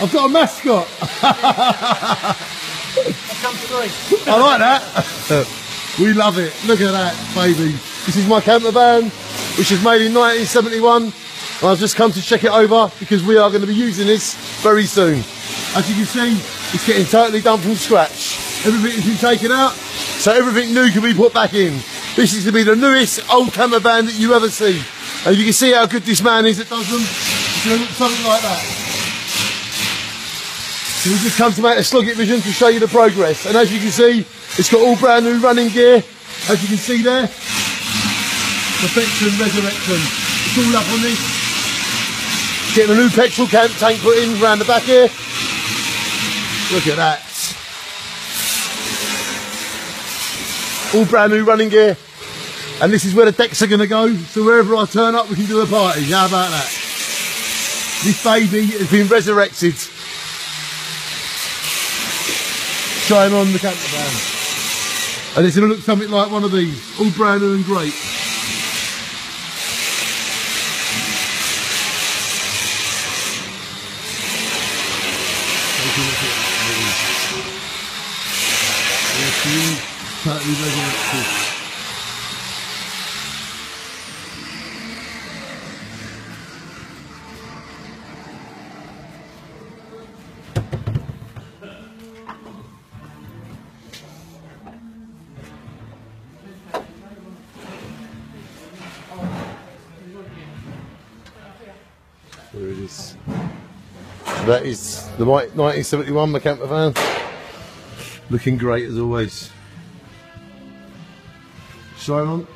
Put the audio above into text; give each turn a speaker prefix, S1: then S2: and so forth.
S1: I've got a mascot. I like that. we love it. Look at that, baby. This is my camper van, which was made in 1971. And I've just come to check it over because we are going to be using this very soon. As you can see, it's getting totally done from scratch. Everything has been taken out, so everything new can be put back in. This is to be the newest old camper van that you ever see. And you can see how good this man is that does them. It's going to look something like that. So we've just come to make a uh, Sloggett vision to show you the progress. And as you can see, it's got all brand new running gear. As you can see there, perfection, resurrection. It's all up on this. Getting a new petrol camp tank put in around the back here. Look at that. All brand new running gear. And this is where the decks are going to go. So wherever I turn up, we can do a party. How about that? This baby has been resurrected. Shine on the camper van. And it's going to look something like one of these. All brand new and great. Take a There it is. That is the white 1971 Macamper van. Looking great as always. Shine on.